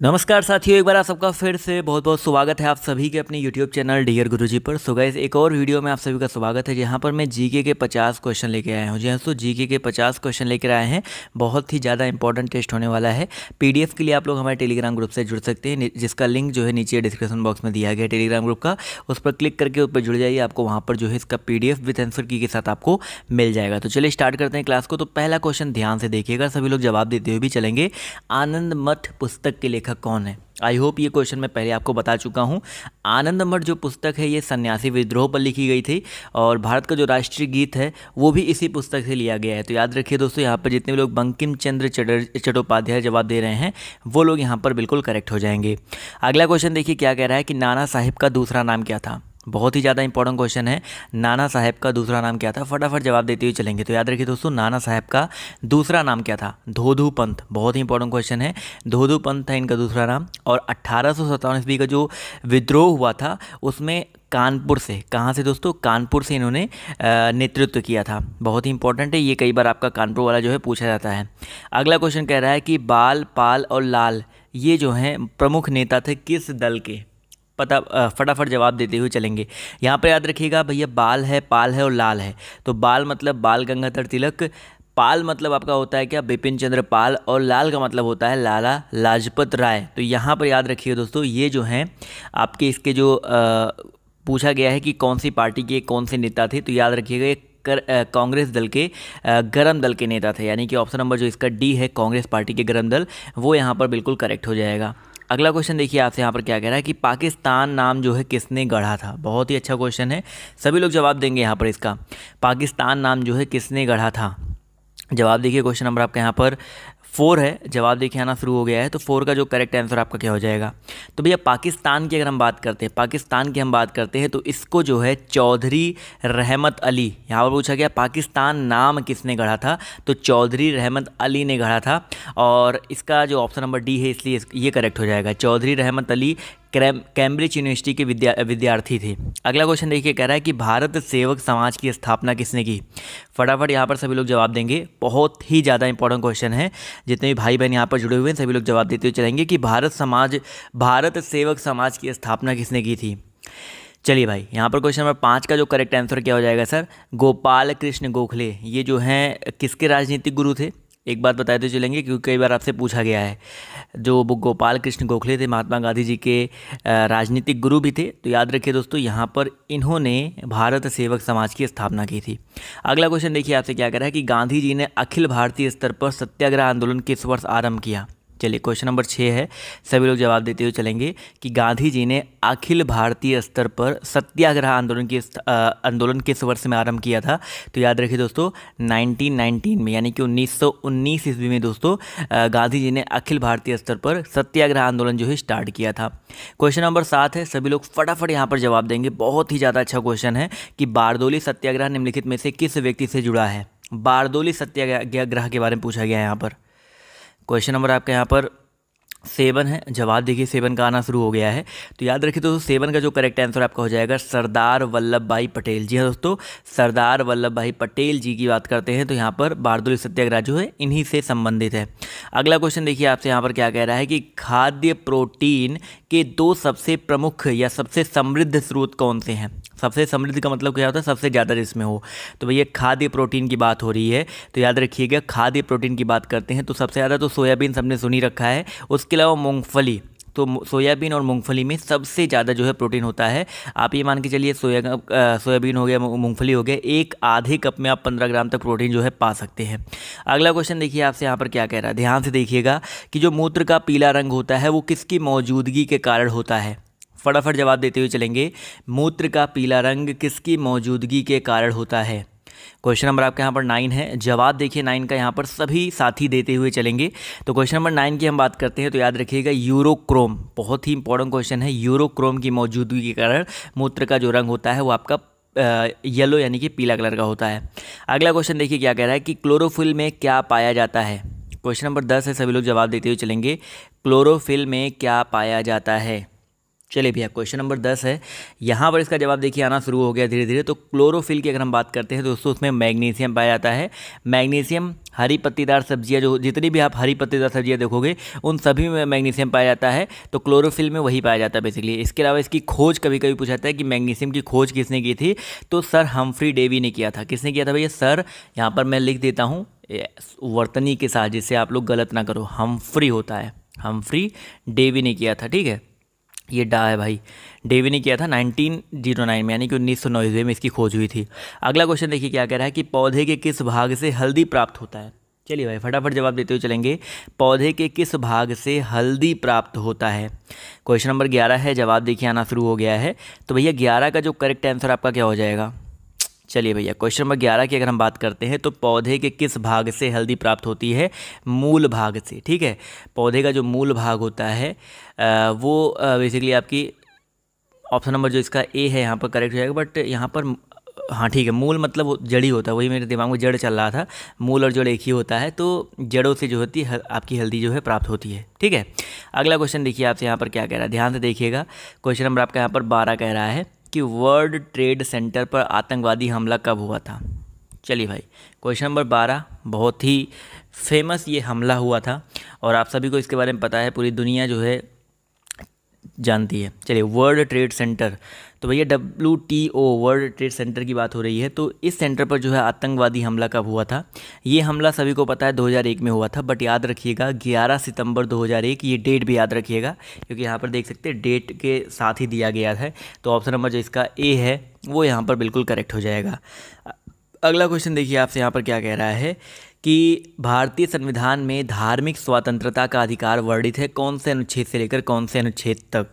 नमस्कार साथियों, एक बार आप सबका फिर से बहुत बहुत स्वागत है आप सभी के अपने YouTube चैनल डियर गुरुजी पर। सो गाइस एक और वीडियो में आप सभी का स्वागत है, जहाँ पर मैं जीके के 50 क्वेश्चन लेके आया हूँ। जी हाँ तो जीके के 50 क्वेश्चन लेकर आए हैं। बहुत ही ज़्यादा इंपॉर्टेंट टेस्ट होने वाला है। पीडीएफ के लिए आप लोग हमारे टेलीग्राम ग्रुप से जुड़ सकते हैं, जिसका लिंक जो है नीचे डिस्क्रिप्शन बॉक्स में दिया गया टेलीग्राम ग्रुप का। उस पर क्लिक करके उस पर जुड़ जाइए, आपको वहाँ पर जो है इसका पी डी विथ आंसर की के साथ आपको मिल जाएगा। तो चलिए स्टार्ट करते हैं क्लास को। तो पहला क्वेश्चन ध्यान से देखिएगा, सभी लोग जवाब देते हुए भी चलेंगे। आनंद मठ पुस्तक के लेखक कौन है? आई होप ये क्वेश्चन मैं पहले आपको बता चुका हूँ। आनंद मठ जो पुस्तक है, ये सन्यासी विद्रोह पर लिखी गई थी और भारत का जो राष्ट्रीय गीत है, वो भी इसी पुस्तक से लिया गया है। तो याद रखिए दोस्तों, यहाँ पर जितने भी लोग बंकिम चंद्र चट्टोपाध्याय जवाब दे रहे हैं, वो लोग यहाँ पर बिल्कुल करेक्ट हो जाएँगे। अगला क्वेश्चन देखिए क्या कह रहा है कि नाना साहिब का दूसरा नाम क्या था? बहुत ही ज़्यादा इंपॉर्टेंट क्वेश्चन है। नाना साहेब का दूसरा नाम क्या था? फटाफट जवाब देते हुए चलेंगे। तो याद रखिए दोस्तों, नाना साहेब का दूसरा नाम क्या था? धोधू पंथ बहुत ही इंपॉर्टेंट क्वेश्चन है। धोधू पंथ था इनका दूसरा नाम। और अट्ठारह सौ ईस्वी का जो विद्रोह हुआ था, उसमें कानपुर से, कहाँ से दोस्तों? कानपुर से इन्होंने नेतृत्व किया था। बहुत ही इंपॉर्टेंट है। ये कई बार आपका कानपुर वाला जो है पूछा जाता है। अगला क्वेश्चन कह रहा है कि बाल, पाल और लाल, ये जो हैं प्रमुख नेता थे किस दल के? पता फटाफट जवाब देते हुए चलेंगे। यहाँ पर याद रखिएगा भैया बाल है पाल है और लाल है। तो बाल मतलब बाल गंगाधर तिलक। पाल मतलब आपका होता है क्या? बिपिन चंद्र पाल और लाल का मतलब होता है लाला लाजपत राय। तो यहाँ पर याद रखिए दोस्तों ये जो हैं आपके इसके जो आ, पूछा गया है कि कौन सी पार्टी के कौन से नेता थे तो याद रखिएगा ये कांग्रेस दल के गरम दल के नेता थे। यानी कि ऑप्शन नंबर जो इसका डी है कांग्रेस पार्टी के गरम दल वो यहाँ पर बिल्कुल करेक्ट हो जाएगा। अगला क्वेश्चन देखिए आपसे यहाँ पर क्या कह रहा है कि पाकिस्तान नाम जो है किसने गढ़ा था? बहुत ही अच्छा क्वेश्चन है। सभी लोग जवाब देंगे यहाँ पर इसका। पाकिस्तान नाम जो है किसने गढ़ा था? जवाब देखिए क्वेश्चन नंबर आपका यहाँ पर। फोर है, जवाब देखिए आना शुरू हो गया है तो फोर का जो करेक्ट आंसर आपका क्या हो जाएगा? तो भैया, पाकिस्तान की अगर हम बात करते हैं, पाकिस्तान की हम बात करते हैं तो इसको जो है चौधरी रहमत अली, यहाँ पर पूछा गया, पाकिस्तान नाम किसने गढ़ा था? तो चौधरी रहमत अली ने गढ़ा था, और इसका जो ऑप्शन नंबर डी है, इसलिए ये करेक्ट हो जाएगा। चौधरी रहमत अली कैम्ब्रिज यूनिवर्सिटी के विद्या, विद्यार्थी थे। अगला क्वेश्चन देखिए, कह रहा है कि भारत सेवक समाज की स्थापना किसने की? फटाफट यहाँ पर सभी लोग जवाब देंगे। बहुत ही ज़्यादा इंपॉर्टेंट क्वेश्चन है। जितने भी भाई बहन यहाँ पर जुड़े हुए हैं, सभी लोग जवाब देते हुए चलेंगे कि भारत समाज, भारत सेवक समाज की स्थापना किसने की थी? चलिए भाई, यहाँ पर क्वेश्चन नंबर पाँच का जो करेक्ट आंसर क्या हो जाएगा सर गोपाल कृष्ण गोखले। ये जो हैं, किसके राजनीतिक गुरु थे? एक बात बताते चलेंगे, क्योंकि कई बार आपसे पूछा गया है। जो गोपाल कृष्ण गोखले थे, महात्मा गांधी जी के राजनीतिक गुरु भी थे तो याद रखिए दोस्तों, यहाँ पर इन्होंने भारत सेवक समाज की स्थापना की थी। अगला क्वेश्चन देखिए, आपसे क्या कह रहा है कि गांधी जी ने अखिल भारतीय स्तर पर सत्याग्रह आंदोलन किस वर्ष आरंभ किया? चलिए क्वेश्चन नंबर छः है। सभी लोग जवाब देते हुए चलेंगे कि गांधी जी ने अखिल भारतीय स्तर पर सत्याग्रह आंदोलन की आंदोलन किस वर्ष में आरंभ किया था? तो याद रखिए दोस्तों 1919 में, यानी कि 1919 ईस्वी में दोस्तों गांधी जी ने अखिल भारतीय स्तर पर सत्याग्रह आंदोलन जो है स्टार्ट किया था। क्वेश्चन नंबर सात है। सभी लोग फटाफट यहाँ पर जवाब देंगे। बहुत ही ज़्यादा अच्छा क्वेश्चन है कि बारदोली सत्याग्रह निम्नलिखित में से किस व्यक्ति से जुड़ा है? बारदोली सत्याग्रह के बारे में पूछा गया है यहाँ पर। क्वेश्चन नंबर आपका यहाँ पर सेवन है। जवाब देखिए, सेवन का आना शुरू हो गया है। तो याद रखिए दोस्तों, सेवन का जो करेक्ट आंसर आपका हो जाएगा, सरदार वल्लभ भाई पटेल जी हाँ दोस्तों। सरदार वल्लभ भाई पटेल जी की बात करते हैं तो यहाँ पर बारदोली सत्याग्रह जो है, इन्हीं से संबंधित है। अगला क्वेश्चन देखिए, आपसे यहाँ पर क्या कह रहा है कि खाद्य प्रोटीन के दो सबसे प्रमुख या सबसे समृद्ध स्रोत कौन से हैं? सबसे समृद्ध का मतलब क्या होता है? सबसे ज़्यादा जिसमें हो। तो भैया, खाद्य प्रोटीन की बात हो रही है तो याद रखिएगा, खाद्य प्रोटीन की बात करते हैं तो सबसे ज़्यादा तो सोयाबीन सबने सुनी रखा है। उसके अलावा मूँगफली तो सोयाबीन और मूंगफली में सबसे ज़्यादा जो है प्रोटीन होता है। आप ये मान के चलिए, सोया सोयाबीन हो गया मूंगफली हो गया, एक आधे कप में आप पंद्रह ग्राम तक प्रोटीन जो है पा सकते हैं। अगला क्वेश्चन देखिए, आपसे यहाँ पर क्या कह रहा है? ध्यान से देखिएगा कि जो मूत्र का पीला रंग होता है, वो किसकी मौजूदगी के कारण होता है? फटाफट जवाब देते हुए चलेंगे। मूत्र का पीला रंग किसकी मौजूदगी के कारण होता है? क्वेश्चन नंबर आपके यहाँ पर नाइन है। जवाब देखिए नाइन का यहाँ पर सभी साथी देते हुए चलेंगे। तो क्वेश्चन नंबर नाइन की हम बात करते हैं तो याद रखिएगा यूरोक्रोम। बहुत ही इंपॉर्टेंट क्वेश्चन है। यूरोक्रोम की मौजूदगी के कारण मूत्र का जो रंग होता है, वो आपका येलो यानी कि पीला कलर का होता है। अगला क्वेश्चन देखिए क्या कह रहा है कि क्लोरोफिल में क्या पाया जाता है? क्वेश्चन नंबर दस है, सभी लोग जवाब देते हुए चलेंगे। क्लोरोफिल में क्या पाया जाता है? चलिए भैया क्वेश्चन नंबर दस है। यहाँ पर इसका जवाब देखिए, आना शुरू हो गया धीरे धीरे तो क्लोरोफिल की अगर हम बात करते हैं तो दोस्तों उसमें मैग्नीशियम पाया जाता है। मैग्नीशियम हरी पत्तीदार सब्ज़ियाँ जो, जितनी भी आप हरी पत्तीदार सब्ज़ियाँ देखोगे, उन सभी में मैग्नीशियम पाया जाता है। तो क्लोरोफिल में वही पाया जाता है बेसिकली इसके अलावा इसकी खोज कभी कभी पूछा जाता है कि मैग्नीशियम की खोज किसने की थी? तो सर हम्फ्री डेवी ने किया था। किसने किया था भैया? सर, यहाँ पर मैं लिख देता हूँ वर्तनी के साथ, जिससे आप लोग गलत ना करो। हम्फ्री होता है। हम्फ्री डेवी ने किया था, ठीक है? ये डा है भाई। डेवी ने किया था 1909 में, यानी कि उन्नीस सौ में इसकी खोज हुई थी। अगला क्वेश्चन देखिए क्या कह रहा है कि पौधे के किस भाग से हल्दी प्राप्त होता है? चलिए भाई, फटाफट जवाब देते हुए चलेंगे। पौधे के किस भाग से हल्दी प्राप्त होता है? क्वेश्चन नंबर ग्यारह है, जवाब देखिए आना शुरू हो गया है। तो भैया, ग्यारह का जो करेक्ट आंसर आपका क्या हो जाएगा? चलिए भैया क्वेश्चन नंबर ग्यारह की अगर हम बात करते हैं तो पौधे के किस भाग से हल्दी प्राप्त होती है? मूल भाग से, ठीक है? पौधे का जो मूल भाग होता है वो बेसिकली आपकी ऑप्शन नंबर जो इसका ए है, यहाँ पर करेक्ट हो जाएगा बट यहाँ पर हाँ ठीक है, मूल मतलब जड़ी होता है, वही मेरे दिमाग में जड़ चल रहा था, मूल और जड़ एक ही होता है तो जड़ों से जो होती है, आपकी हल्दी जो है प्राप्त होती है, ठीक है? अगला क्वेश्चन देखिए आपसे यहाँ पर क्या कह रहा है, ध्यान से देखिएगा क्वेश्चन नंबर आपका यहाँ पर बारह कह रहा है कि वर्ल्ड ट्रेड सेंटर पर आतंकवादी हमला कब हुआ था? चलिए भाई, क्वेश्चन नंबर बारह, बहुत ही फ़ेमस ये हमला हुआ था और आप सभी को इसके बारे में पता है, पूरी दुनिया जो है जानती है। चलिए, वर्ल्ड ट्रेड सेंटर तो भैया W T O world trade centre की बात हो रही है तो इस सेंटर पर जो है आतंकवादी हमला कब हुआ था? ये हमला सभी को पता है 2001 में हुआ था बट याद रखिएगा 11 सितंबर 2001 ये डेट भी याद रखिएगा, क्योंकि यहाँ पर देख सकते हैं डेट के साथ ही दिया गया है तो ऑप्शन नंबर जो इसका ए है, वो यहाँ पर बिल्कुल करेक्ट हो जाएगा। अगला क्वेश्चन देखिए आपसे, यहाँ पर क्या कह रहा है कि भारतीय संविधान में धार्मिक स्वतंत्रता का अधिकार वर्णित है, कौन से अनुच्छेद से लेकर कौन से अनुच्छेद तक?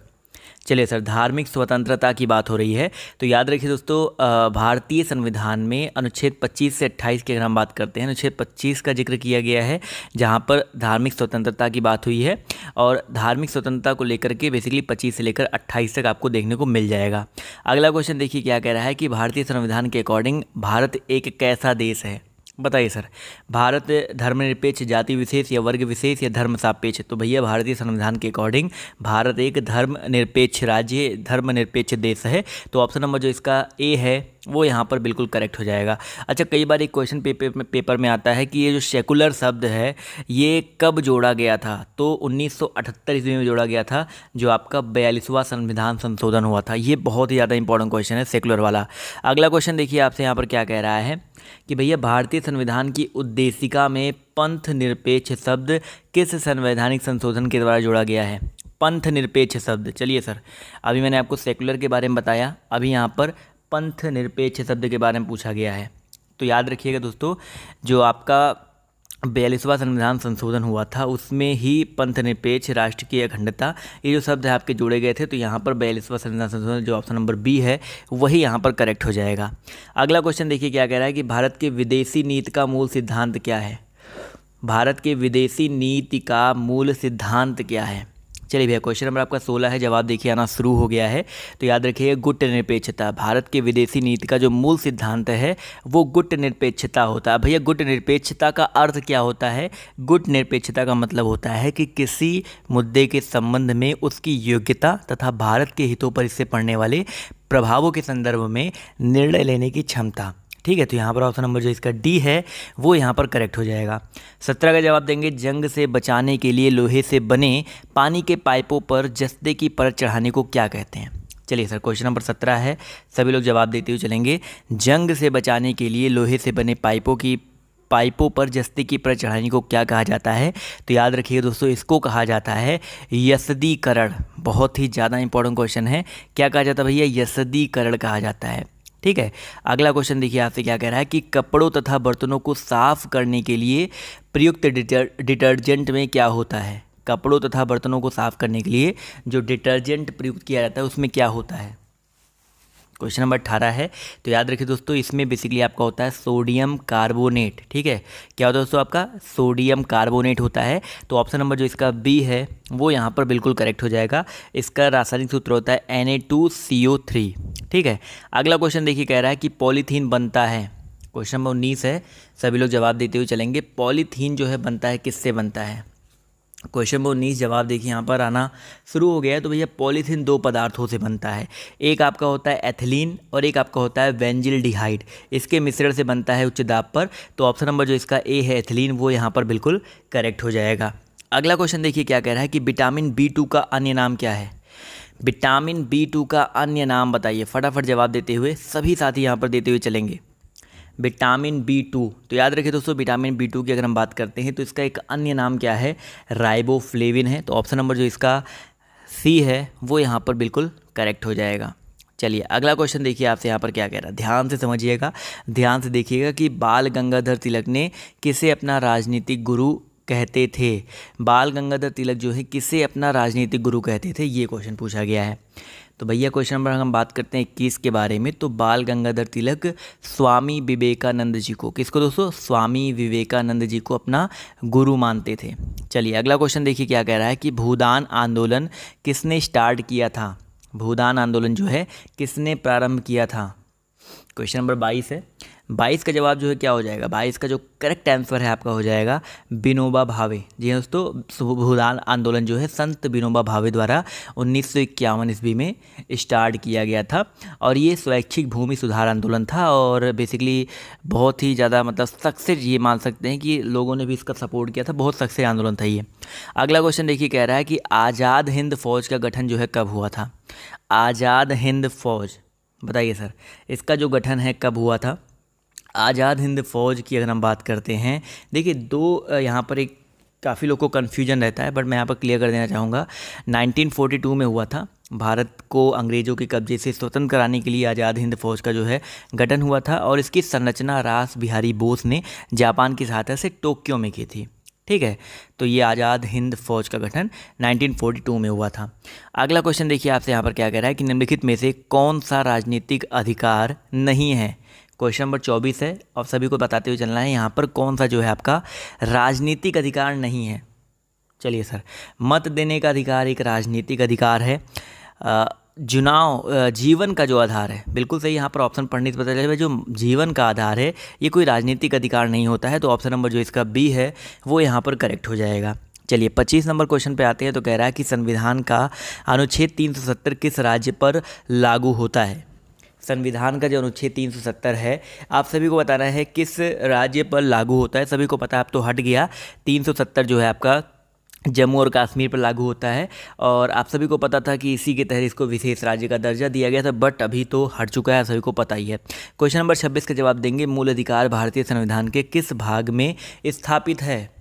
चलिए सर, धार्मिक स्वतंत्रता की बात हो रही है। तो याद रखिए दोस्तों भारतीय संविधान में अनुच्छेद 25 से 28 की अगर हम बात करते हैं, अनुच्छेद 25 का ज़िक्र किया गया है, जहाँ पर धार्मिक स्वतंत्रता की बात हुई है और धार्मिक स्वतंत्रता को लेकर के बेसिकली 25 से लेकर 28 तक आपको देखने को मिल जाएगा। अगला क्वेश्चन देखिए क्या कह रहा है कि भारतीय संविधान के अकॉर्डिंग भारत एक कैसा देश है? बताइए सर, भारत धर्मनिरपेक्ष जाति विशेष या वर्ग विशेष या धर्म सापेक्ष तो भैया, भारतीय संविधान के अकॉर्डिंग, भारत एक धर्मनिरपेक्ष राज्य धर्मनिरपेक्ष देश है। तो ऑप्शन नंबर जो इसका ए है, वो यहाँ पर बिल्कुल करेक्ट हो जाएगा। अच्छा कई बार एक क्वेश्चन पेपर में पेपर में आता है कि ये जो सेकुलर शब्द है, ये कब जोड़ा गया था? तो उन्नीस सौ ईस्वी में जोड़ा गया था, जो आपका बयालीसवां संविधान संशोधन हुआ था। ये बहुत ही ज़्यादा इंपॉर्टेंट क्वेश्चन है सेकुलर वाला। अगला क्वेश्चन देखिए, आपसे यहाँ पर क्या कह रहा है? कि भैया, भारतीय संविधान की उद्देशिका में पंथ निरपेक्ष शब्द किस संवैधानिक संशोधन के द्वारा जोड़ा गया है? पंथ निरपेक्ष शब्द। चलिए सर, अभी मैंने आपको सेकुलर के बारे में बताया। अभी यहाँ पर पंथ निरपेक्ष शब्द के बारे में पूछा गया है। तो याद रखिएगा दोस्तों, जो आपका बयालीसवां संविधान संशोधन हुआ था, उसमें ही पंथ निरपेक्ष राष्ट्र की अखंडता, ये जो शब्द है आपके जोड़े गए थे तो यहाँ पर बयालीसवा संविधान संशोधन जो ऑप्शन नंबर बी है, वही यहाँ पर करेक्ट हो जाएगा। अगला क्वेश्चन देखिए क्या कह रहा है कि भारत के विदेशी नीति का मूल सिद्धांत क्या है? भारत के विदेशी नीति का मूल सिद्धांत क्या है? चलिए भैया क्वेश्चन नंबर आपका सोलह है, जवाब देखिए, आना शुरू हो गया है। तो याद रखिए, गुट निरपेक्षता। भारत के विदेशी नीति का जो मूल सिद्धांत है, वो गुट निरपेक्षता होता है। भैया, गुट निरपेक्षता का अर्थ क्या होता है? गुट निरपेक्षता का मतलब होता है कि किसी मुद्दे के संबंध में उसकी योग्यता तथा भारत के हितों पर इससे पड़ने वाले प्रभावों के संदर्भ में निर्णय लेने की क्षमता। ठीक है तो यहाँ पर ऑप्शन नंबर जो इसका डी है, वो यहाँ पर करेक्ट हो जाएगा। सत्रह का जवाब देंगे, जंग से बचाने के लिए लोहे से बने पानी के पाइपों पर जस्ते की परत चढ़ाने को क्या कहते हैं? चलिए सर क्वेश्चन नंबर सत्रह है, सभी लोग जवाब देते हुए चलेंगे। जंग से बचाने के लिए लोहे से बने पाइपों की, पाइपों पर जस्ते की परत चढ़ाने को क्या कहा जाता है? तो याद रखिए दोस्तों, इसको कहा जाता है यसदीकरण। बहुत ही ज़्यादा इंपॉर्टेंट क्वेश्चन है। क्या कहा जाता है भैया? यसदीकरण कहा जाता है। ठीक है? अगला क्वेश्चन देखिए, आपसे क्या कह रहा है कि कपड़ों तथा बर्तनों को साफ़ करने के लिए प्रयुक्त डिटर्जेंट में क्या होता है? कपड़ों तथा बर्तनों को साफ़ करने के लिए जो डिटर्जेंट प्रयुक्त किया जाता है, उसमें क्या होता है? क्वेश्चन नंबर अठारह है। तो याद रखिए दोस्तों, इसमें बेसिकली आपका होता है सोडियम कार्बोनेट ठीक है? क्या होता है दोस्तों आपका? सोडियम कार्बोनेट होता है। तो ऑप्शन नंबर जो इसका बी है, वो यहाँ पर बिल्कुल करेक्ट हो जाएगा। इसका रासायनिक सूत्र होता है एन ठीक है? अगला क्वेश्चन देखिए, कह रहा है कि पॉलीथीन बनता है। क्वेश्चन नंबर उन्नीस है। सभी लोग जवाब देते हुए चलेंगे। पॉलीथीन जो है बनता है, किससे बनता है? क्वेश्चन नंबर उन्नीस जवाब देखिए, यहाँ पर आना शुरू हो गया है। तो भैया, पॉलीथीन दो पदार्थों से बनता है। एक आपका होता है एथिलीन और एक आपका होता है वेंजिल डिहाइड इसके मिश्रण से बनता है उच्च दाब पर। तो ऑप्शन नंबर जो इसका ए है एथिलीन, वो यहाँ पर बिल्कुल करेक्ट हो जाएगा। अगला क्वेश्चन देखिए, क्या कह रहा है कि विटामिन बी टू का अन्य नाम क्या है? विटामिन बी टू का अन्य नाम बताइए। फटाफट जवाब देते हुए सभी साथी यहाँ पर देते हुए चलेंगे। Vitamin B two. तो याद रखिए दोस्तों, विटामिन बी टू की अगर हम बात करते हैं तो इसका एक अन्य नाम क्या है? राइबोफ्लेविन है। तो ऑप्शन नंबर जो इसका सी है, वो यहाँ पर बिल्कुल करेक्ट हो जाएगा। चलिए, अगला क्वेश्चन देखिए आपसे यहाँ पर क्या कह रहा है। ध्यान से समझिएगा, ध्यान से देखिएगा कि बाल गंगाधर तिलक ने किसे अपना राजनीतिक गुरु कहते थे? बाल गंगाधर तिलक जो है, किसे अपना राजनीतिक गुरु कहते थे? ये क्वेश्चन पूछा गया है। तो भैया क्वेश्चन नंबर हम बात करते हैं इक्कीस के बारे में। तो बाल गंगाधर तिलक, स्वामी विवेकानंद जी को, किसको दोस्तों? स्वामी विवेकानंद जी को अपना गुरु मानते थे। चलिए, अगला क्वेश्चन देखिए क्या कह रहा है कि भूदान आंदोलन किसने स्टार्ट किया था? भूदान आंदोलन जो है, किसने प्रारंभ किया था? क्वेश्चन नंबर बाईस है। बाईस का जवाब जो है क्या हो जाएगा? बाईस का जो करेक्ट आंसर है आपका हो जाएगा बिनोबा भावे। जी हाँ दोस्तों भूदान आंदोलन जो है संत बिनोबा भावे द्वारा उन्नीस सौ इक्यावन ईस्वी में स्टार्ट किया गया था और ये स्वैच्छिक भूमि सुधार आंदोलन था और बेसिकली बहुत ही ज़्यादा मतलब सक्सेस ये मान सकते हैं कि लोगों ने भी इसका सपोर्ट किया था। बहुत सक्सेस आंदोलन था ये। अगला क्वेश्चन देखिए कह रहा है कि आज़ाद हिंद फौज का गठन जो है कब हुआ था? आज़ाद हिंद फौज बताइए सर, इसका जो गठन है, कब हुआ था? आज़ाद हिंद फ़ौज की अगर हम बात करते हैं, देखिए दो यहाँ पर एक काफ़ी लोग को कन्फ्यूज़न रहता है बट मैं यहाँ पर क्लियर कर देना चाहूँगा। 1942 में हुआ था, भारत को अंग्रेज़ों के कब्ज़े से स्वतंत्र कराने के लिए आज़ाद हिंद फ़ौज का जो है, गठन हुआ था, और इसकी संरचना रास बिहारी बोस ने जापान की सहायता से टोक्यो में की थी। ठीक है? तो ये आज़ाद हिंद फौज का गठन 1942 में हुआ था। अगला क्वेश्चन देखिए आपसे यहाँ पर क्या कह रहा है कि निम्नलिखित में से कौन सा राजनीतिक अधिकार नहीं है? क्वेश्चन नंबर चौबीस है और सभी को बताते हुए चलना है, यहाँ पर कौन सा जो है आपका राजनीतिक अधिकार नहीं है? चलिए सर, मत देने का अधिकार एक राजनीतिक अधिकार है। चुनाव जीवन का जो आधार है, बिल्कुल सही यहाँ पर ऑप्शन पढ़ने से पता चले जो जीवन का आधार है, ये कोई राजनीतिक अधिकार नहीं होता है तो ऑप्शन नंबर जो इसका बी है, वो यहाँ पर करेक्ट हो जाएगा। चलिए, पच्चीस नंबर क्वेश्चन पे आते हैं तो कह रहा है कि संविधान का अनुच्छेद 370 किस राज्य पर लागू होता है? संविधान का जो अनुच्छेद 370 है, आप सभी को बताना है किस राज्य पर लागू होता है, सभी को पता है आप तो हट गया 370 जो है आपका जम्मू और कश्मीर पर लागू होता है और आप सभी को पता था कि इसी के तहत इसको विशेष राज्य का दर्जा दिया गया था बट अभी तो हट चुका है सभी को पता ही है। क्वेश्चन नंबर 26 का जवाब देंगे, मूल अधिकार भारतीय संविधान के किस भाग में स्थापित है?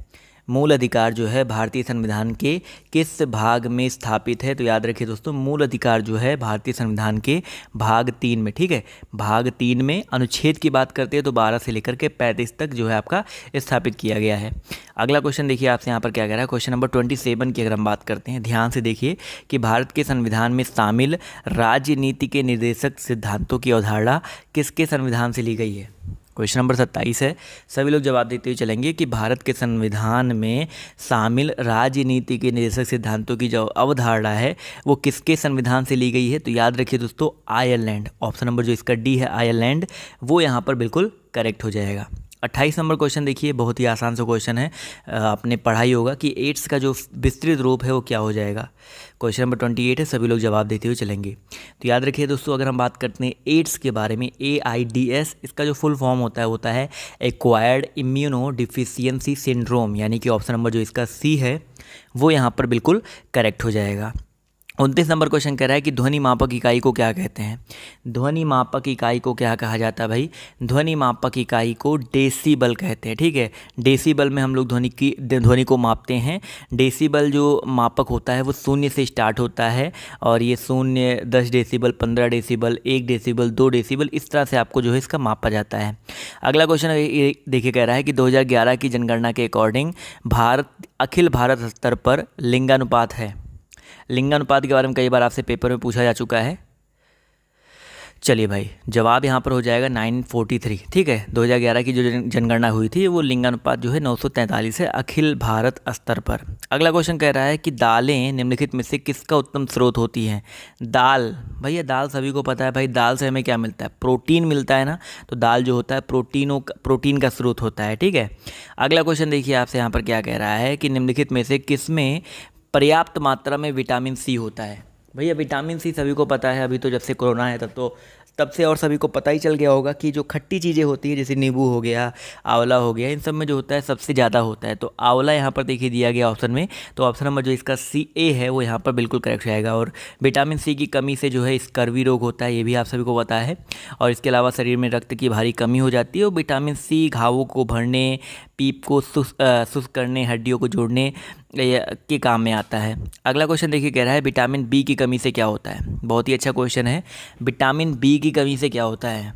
मूल अधिकार जो है भारतीय संविधान के किस भाग में स्थापित है? तो याद रखिए दोस्तों, मूल अधिकार जो है भारतीय संविधान के भाग तीन में, ठीक है? भाग तीन में अनुच्छेद की बात करते हैं तो बारह से लेकर के पैंतीस तक जो है आपका स्थापित किया गया है। अगला क्वेश्चन देखिए आपसे यहाँ पर क्या कह रहा है? क्वेश्चन नंबर ट्वेंटी सेवन की अगर हम बात करते हैं, ध्यान से देखिए कि भारत के संविधान में शामिल राजनीति के निर्देशक सिद्धांतों की अवधारणा किसके संविधान से ली गई है? क्वेश्चन नंबर सत्ताईस है। सभी लोग जवाब देते हुए चलेंगे कि भारत के संविधान में शामिल राजनीति के निदेशक सिद्धांतों की जो अवधारणा है, वो किसके संविधान से ली गई है? तो याद रखिए दोस्तों, आयरलैंड। ऑप्शन नंबर जो इसका डी है, आयरलैंड, वो यहाँ पर बिल्कुल करेक्ट हो जाएगा। अट्ठाईस नंबर क्वेश्चन देखिए, बहुत ही आसान सा क्वेश्चन है। आपने पढ़ाई होगा कि एड्स का जो विस्तृत रूप है वो क्या हो जाएगा? क्वेश्चन नंबर ट्वेंटी एट है, सभी लोग जवाब देते हुए चलेंगे। तो याद रखिए दोस्तों, अगर हम बात करते हैं एड्स के बारे में ए आई डी एस इसका जो फुल फॉर्म होता है होता है एक्वायर्ड इम्यूनो डिफिशियंसी सिंड्रोम यानी कि ऑप्शन नंबर जो इसका सी है, वो यहाँ पर बिल्कुल करेक्ट हो जाएगा। उनतीस नंबर क्वेश्चन कह रहा है कि ध्वनि मापक इकाई को क्या कहते हैं? ध्वनि मापक इकाई को क्या कहा जाता है भाई? ध्वनि मापक इकाई को डेसीबल कहते हैं, ठीक है? डेसीबल में हम लोग ध्वनि की, ध्वनि को मापते हैं। डेसीबल जो मापक होता है वो शून्य से स्टार्ट होता है और ये शून्य, दस डेसीबल, पंद्रह डेसीबल, एक डेसीबल, दो डेसीबल, इस तरह से आपको जो है इसका मापा जाता है। अगला क्वेश्चन देखिए कह रहा है कि दो हज़ार ग्यारह की जनगणना के अकॉर्डिंग भारत, अखिल भारत स्तर पर लिंगानुपात है। लिंगानुपात के बारे में कई बार आपसे पेपर में पूछा जा चुका है। चलिए भाई, जवाब यहाँ पर हो जाएगा 943 ठीक है 2011 की जो जनगणना हुई थी, वो लिंगानुपात जो है 943 है, अखिल भारत स्तर पर। अगला क्वेश्चन कह रहा है कि दालें निम्नलिखित में से किसका उत्तम स्रोत होती हैं? दाल। भैया, दाल सभी को पता है, भाई, दाल से हमें क्या मिलता है? प्रोटीन मिलता है ना तो दाल जो होता है, प्रोटीनों का, प्रोटीन का स्रोत होता है, ठीक है? अगला क्वेश्चन देखिए आपसे यहाँ पर क्या कह रहा है कि निम्नलिखित में से किसमें पर्याप्त मात्रा में विटामिन सी होता है। भैया, विटामिन सी सभी को पता है, अभी तो जब से कोरोना है तब तो तब से और सभी को पता ही चल गया होगा कि जो खट्टी चीज़ें होती है, जैसे नींबू हो गया, आंवला हो गया, इन सब में जो होता है, सबसे ज़्यादा होता है। तो आंवला यहाँ पर देखिए दिया गया ऑप्शन में तो ऑप्शन नंबर जो इसका सी ए है, वो यहाँ पर बिल्कुल करेक्ट रहेगा और विटामिन सी की कमी से जो है स्कर्वी रोग होता है, ये भी आप सभी को पता है। और इसके अलावा शरीर में रक्त की भारी कमी हो जाती है, और विटामिन सी, घावों को भरने, पीप को सुस्त करने, हड्डियों को जोड़ने के काम में आता है। अगला क्वेश्चन देखिए कह रहा है विटामिन बी की कमी से क्या होता है? बहुत ही अच्छा क्वेश्चन है। विटामिन बी की कमी से क्या होता है?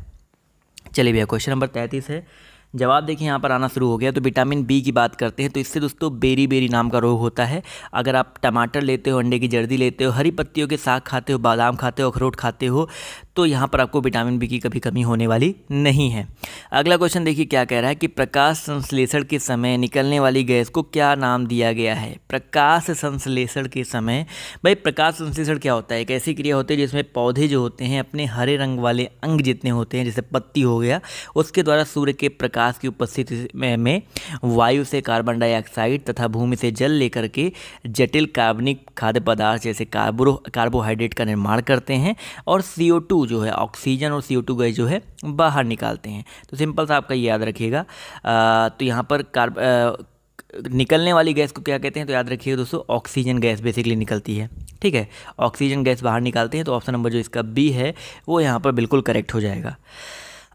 चलिए भैया क्वेश्चन नंबर तैंतीस है। जवाब देखिए, यहाँ पर आना शुरू हो गया। तो विटामिन बी की बात करते हैं तो इससे दोस्तों बेरी बेरी नाम का रोग होता है। अगर आप टमाटर लेते हो, अंडे की जर्दी लेते हो, हरी पत्तियों के साग खाते हो, बादाम खाते हो, अखरोट खाते हो तो यहाँ पर आपको विटामिन बी की कभी कमी होने वाली नहीं है। अगला क्वेश्चन देखिए क्या कह रहा है कि प्रकाश संश्लेषण के समय निकलने वाली गैस को क्या नाम दिया गया है? प्रकाश संश्लेषण के समय। भाई प्रकाश संश्लेषण क्या होता है? एक ऐसी क्रिया होती है जिसमें पौधे जो होते हैं अपने हरे रंग वाले अंग जितने होते हैं जैसे पत्ती हो गया उसके द्वारा सूर्य के प्रकाश की उपस्थिति में, वायु से कार्बन डाइऑक्साइड तथा भूमि से जल लेकर के जटिल कार्बनिक खाद्य पदार्थ जैसे कार्बो कार्बोहाइड्रेट का निर्माण करते हैं और सी जो है ऑक्सीजन और सी गैस जो है, बाहर निकालते हैं। तो सिंपल सा आपका याद रखिएगा। तो यहाँ पर कार्ब निकलने वाली गैस को क्या कहते हैं? तो याद रखिएगा दोस्तों ऑक्सीजन गैस बेसिकली निकलती है। ठीक है? ऑक्सीजन गैस बाहर निकालते हैं तो ऑप्शन नंबर जो इसका बी है, वो यहाँ पर बिल्कुल करेक्ट हो जाएगा।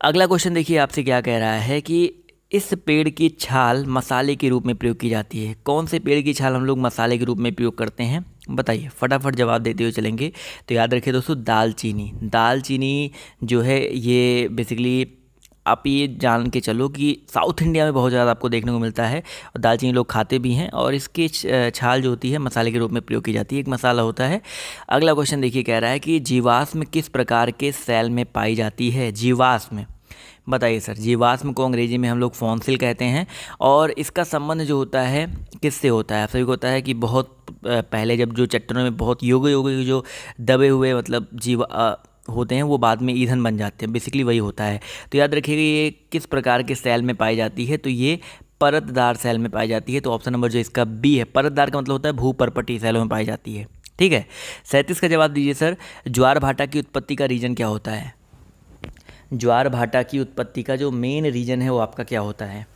अगला क्वेश्चन देखिए, आपसे क्या कह रहा है कि इस पेड़ की छाल मसाले के रूप में प्रयोग की जाती है। कौन से पेड़ की छाल हम लोग मसाले के रूप में प्रयोग करते हैं? बताइए, फटाफट जवाब देते हुए चलेंगे। तो याद रखिए दोस्तों, दालचीनी। दालचीनी जो है, ये बेसिकली आप ये जान के चलो कि साउथ इंडिया में बहुत ज़्यादा आपको देखने को मिलता है और दालचीनी लोग खाते भी हैं और इसकी छाल जो होती है, मसाले के रूप में प्रयोग की जाती है। एक मसाला होता है। अगला क्वेश्चन देखिए, कह रहा है कि जीवाश्म किस प्रकार के सेल में पाई जाती है? जीवाश्म। बताइए सर, जीवाश्म को अंग्रेज़ी में हम लोग फॉन्सिल कहते हैं और इसका संबंध जो होता है, किससे होता है? आप सभी को होता है कि बहुत पहले जब जो चट्टानों में बहुत योग योग जो दबे हुए मतलब जीव होते हैं, वो बाद में ईंधन बन जाते हैं बेसिकली वही होता है। तो याद रखिएगा, ये किस प्रकार के सेल में पाई जाती है? तो ये परतदार सेल में पाई जाती है तो ऑप्शन नंबर जो इसका बी है, परतदार का मतलब होता है भूपरपटी सेलों में पाई जाती है। ठीक है? सैंतीस का जवाब दीजिए सर, ज्वार भाटा की उत्पत्ति का रीजन क्या होता है? ज्वार भाटा की उत्पत्ति का जो मेन रीजन है, वो आपका क्या होता है?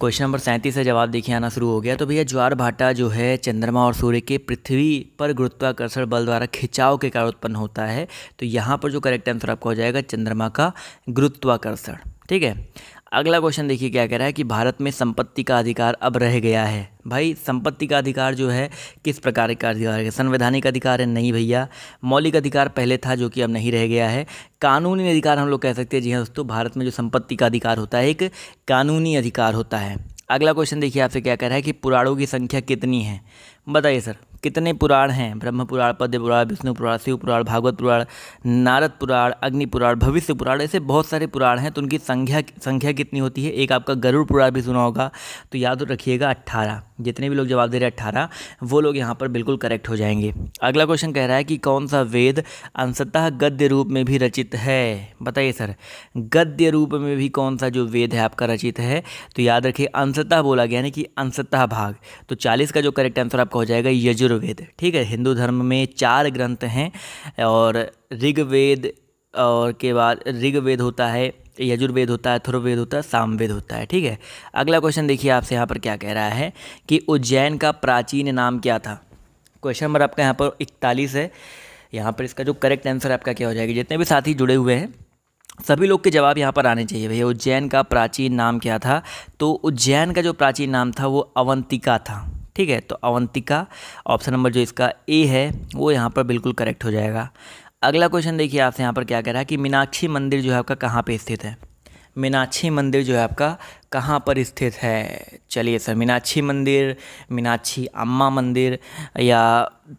क्वेश्चन नंबर सैंतीस से जवाब देखिए, आना शुरू हो गया। तो भैया, ज्वार भाटा जो है, चंद्रमा और सूर्य के पृथ्वी पर गुरुत्वाकर्षण बल द्वारा खिंचाव के कारण उत्पन्न होता है। तो यहाँ पर जो करेक्ट आंसर आपका हो जाएगा, चंद्रमा का गुरुत्वाकर्षण। ठीक है? अगला क्वेश्चन देखिए क्या कह रहा है कि भारत में संपत्ति का अधिकार अब रह गया है। भाई, संपत्ति का अधिकार जो है, किस प्रकार का अधिकार है? संवैधानिक अधिकार है? नहीं भैया। मौलिक अधिकार पहले था जो कि अब नहीं रह गया है। कानूनी अधिकार हम लोग कह सकते हैं। जी हाँ दोस्तों, भारत में जो संपत्ति का अधिकार होता है, एक कानूनी अधिकार होता है। अगला क्वेश्चन देखिए आपसे क्या कह रहा है कि पुराणों की संख्या कितनी है? बताइए सर। कितने पुराण हैं? ब्रह्म पुराण, पद्य पुराण, विष्णु पुराण, शिव पुराण, भागवत पुराण, नारद पुराण, अग्नि पुराण, भविष्य पुराण, ऐसे बहुत सारे पुराण हैं तो उनकी संख्या संख्या कितनी होती है? एक आपका गरुड़ पुराण भी सुना होगा तो याद रखिएगा, अट्ठारह। जितने भी लोग जवाब दे रहे हैं अट्ठारह, वो लोग यहाँ पर बिल्कुल करेक्ट हो जाएँगे। अगला क्वेश्चन कह रहा है कि कौन सा वेद अंशतः गद्य रूप में भी रचित है? बताइए सर। गद्य रूप में भी कौन सा जो वेद है आपका रचित है? तो याद रखिए, अंशतः बोला गया, यानी कि अंशतः भाग। तो चालीस का जो करेक्ट आंसर आपका हो जाएगा, यजुर्वेद। ठीक है, हिंदू धर्म में चार ग्रंथ हैं और ऋग्वेद और के बाद ऋग्वेद होता है यजुर्वेद होता है थुर्वेद होता है, सामवेद होता है, ठीक है? अगला क्वेश्चन देखिए आपसे यहाँ पर क्या कह रहा है कि उज्जैन का प्राचीन नाम क्या था? क्वेश्चन नंबर आपका यहाँ पर इकतालीस है। यहाँ पर इसका जो करेक्ट आंसर आपका क्या हो जाएगा? जितने भी साथी जुड़े हुए हैं, सभी लोग के जवाब यहाँ पर आने चाहिए। भैया, उज्जैन का प्राचीन नाम क्या था? तो उज्जैन का जो प्राचीन नाम था, वो अवंतिका था, ठीक है? तो अवंतिका ऑप्शन नंबर जो इसका ए है, वो यहाँ पर बिल्कुल करेक्ट हो जाएगा। अगला क्वेश्चन देखिए आपसे यहाँ पर क्या कह रहा है कि मीनाक्षी मंदिर जो है आपका कहाँ पे स्थित है? मीनाक्षी मंदिर जो है आपका कहाँ पर स्थित है? चलिए सर, मीनाक्षी मंदिर, मीनाक्षी अम्मा मंदिर या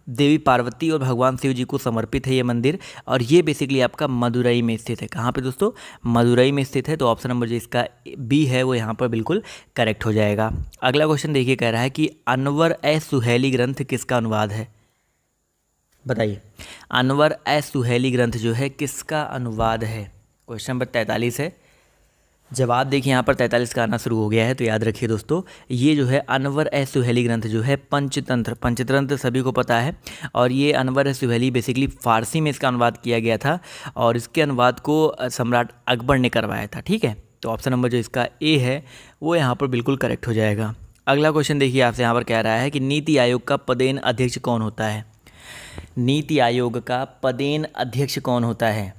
देवी पार्वती और भगवान शिव जी को समर्पित है ये मंदिर और ये बेसिकली आपका मदुरई में स्थित है। कहाँ पे दोस्तों? मदुरई में स्थित है तो ऑप्शन नंबर जो इसका बी है वो यहाँ पर बिल्कुल करेक्ट हो जाएगा। अगला क्वेश्चन देखिए कह रहा है कि अनवर ए सुहेली ग्रंथ किसका अनुवाद है? बताइए। अनवर ए सुहेली ग्रंथ जो है, किसका अनुवाद है? क्वेश्चन नंबर तैंतालीस है। जवाब देखिए, यहाँ पर तैंतालीस का आना शुरू हो गया है तो याद रखिए दोस्तों, ये जो है अनवर ए सुहेली ग्रंथ जो है, पंचतंत्र पंचतंत्र सभी को पता है, और ये अनवर ए सुहेली बेसिकली फ़ारसी में इसका अनुवाद किया गया था, और इसके अनुवाद को सम्राट अकबर ने करवाया था, ठीक है? तो ऑप्शन नंबर जो इसका ए है, वो यहाँ पर बिल्कुल करेक्ट हो जाएगा। अगला क्वेश्चन देखिए, आपसे यहाँ पर कह रहा है कि नीति आयोग का पदेन अध्यक्ष कौन होता है? नीति आयोग का पदेन अध्यक्ष कौन होता है?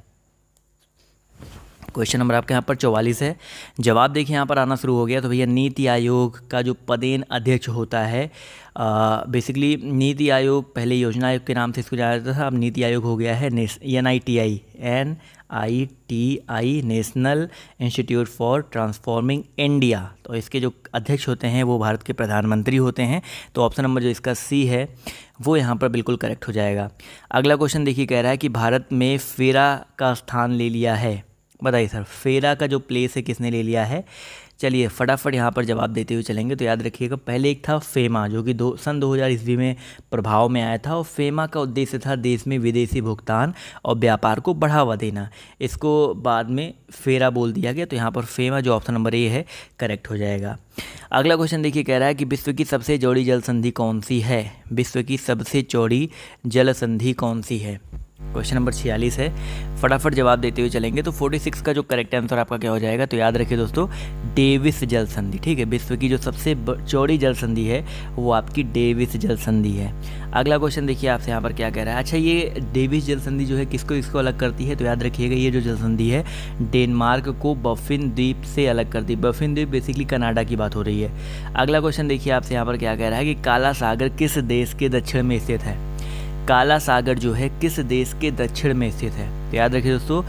क्वेश्चन नंबर आपके यहाँ पर चौवालीस है। जवाब देखिए यहाँ पर आना शुरू हो गया तो भैया नीति आयोग का जो पदेन अध्यक्ष होता है बेसिकली नीति आयोग पहले योजना आयोग के नाम से इसको जाना जाता था, अब नीति आयोग हो गया है N I T I N I T I national institute for transforming India तो इसके जो अध्यक्ष होते हैं, वो भारत के प्रधानमंत्री होते हैं। तो ऑप्शन नंबर जो इसका सी है वो यहाँ पर बिल्कुल करेक्ट हो जाएगा। अगला क्वेश्चन देखिए कह रहा है कि भारत में फेरा का स्थान ले लिया है। बताइए सर फेरा का जो प्लेस है किसने ले लिया है? चलिए फटाफट यहाँ पर जवाब देते हुए चलेंगे। तो याद रखिएगा, पहले एक था फेमा, जो कि दो, सन 2000 ईस्वी में प्रभाव में आया था और फेमा का उद्देश्य था देश में विदेशी भुगतान और व्यापार को बढ़ावा देना। इसको बाद में फेरा बोल दिया गया तो यहाँ पर फेमा जो ऑप्शन नंबर ए है, करेक्ट हो जाएगा। अगला क्वेश्चन देखिए, कह रहा है कि विश्व की सबसे चौड़ी जल संधि कौन सी है? विश्व की सबसे चौड़ी जल संधि कौन सी है? क्वेश्चन नंबर छियालीस है। फटाफट जवाब देते हुए चलेंगे। तो 46 का जो करेक्ट आंसर आपका क्या हो जाएगा? तो याद रखिए दोस्तों, डेविस जल संधि, ठीक है? विश्व की जो सबसे चौड़ी जल संधि है, वो आपकी डेविस जल संधि है। अगला क्वेश्चन देखिए आपसे यहाँ पर क्या कह रहा है। अच्छा ये डेविस जल संधि जो है, किसको इसको अलग करती है? तो याद रखिएगा, ये जो जल संधि है, डेनमार्क को बफिन द्वीप से अलग करती है। बफिन द्वीप बेसिकली कनाडा की बात हो रही है। अगला क्वेश्चन देखिए आपसे यहाँ पर क्या कह रहा है कि काला सागर किस देश के दक्षिण में स्थित है? काला सागर जो है किस देश के दक्षिण में स्थित है? तो याद रखिए दोस्तों,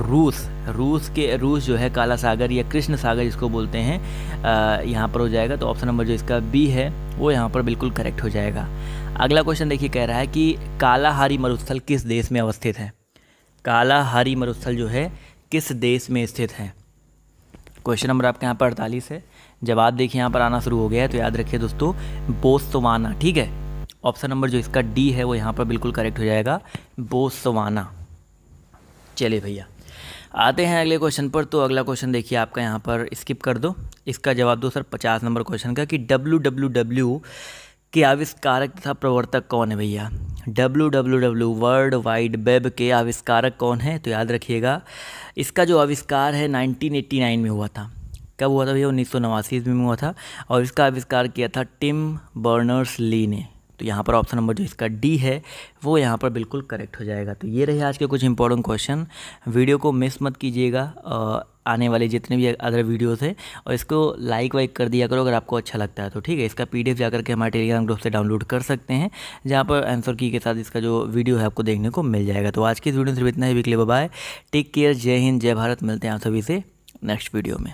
रूस रूस के, रूस जो है काला सागर या कृष्ण सागर जिसको बोलते हैं यहाँ पर हो जाएगा। तो ऑप्शन नंबर जो इसका बी है, वो यहाँ पर बिल्कुल करेक्ट हो जाएगा। अगला क्वेश्चन देखिए कह रहा है कि कालाहारी मरुस्थल किस देश में अवस्थित है? कालाहारी मरुस्थल जो है किस देश में स्थित है? क्वेश्चन नंबर आपके यहाँ पर अड़तालीस है। जवाब देखिए यहाँ पर आना शुरू हो गया है तो याद रखिए दोस्तों बोस्तवाना ठीक है? ऑप्शन नंबर जो इसका डी है, वो यहाँ पर बिल्कुल करेक्ट हो जाएगा। बोसवाना चलिए भैया, आते हैं अगले क्वेश्चन पर। तो अगला क्वेश्चन देखिए, आपका यहाँ पर स्किप कर दो। इसका जवाब दो सर पचास नंबर क्वेश्चन का कि डब्ल्यू डब्ल्यू डब्ल्यू के आविष्कारक तथा प्रवर्तक कौन है भैया? W W W world wide web के आविष्कारक कौन है? तो याद रखिएगा, इसका जो आविष्कार है 1989 में हुआ था। कब हुआ था भैया? उन्नीस सौ नवासी में हुआ था। और इसका आविष्कार किया था टिम बर्नर्स ली ने। तो यहाँ पर ऑप्शन नंबर जो इसका डी है, वो यहाँ पर बिल्कुल करेक्ट हो जाएगा। तो ये रहे आज के कुछ इंपॉर्टेंट क्वेश्चन वीडियो को मिस मत कीजिएगा आने वाले जितने भी अदर वीडियोस हैं, और इसको लाइक वाइक कर दिया करो अगर आपको अच्छा लगता है। तो ठीक है, इसका पीडीएफ जाकर के हमारे टेलीग्राम ग्रुप से डाउनलोड कर सकते हैं, जहाँ पर आंसर की के साथ इसका जो वीडियो है आपको देखने को मिल जाएगा। तो आज की इस वीडियो सिर्फ़ इतना ही। वीकली बाय टेक केयर जय हिंद जय भारत मिलते हैं आप सभी से नेक्स्ट वीडियो में।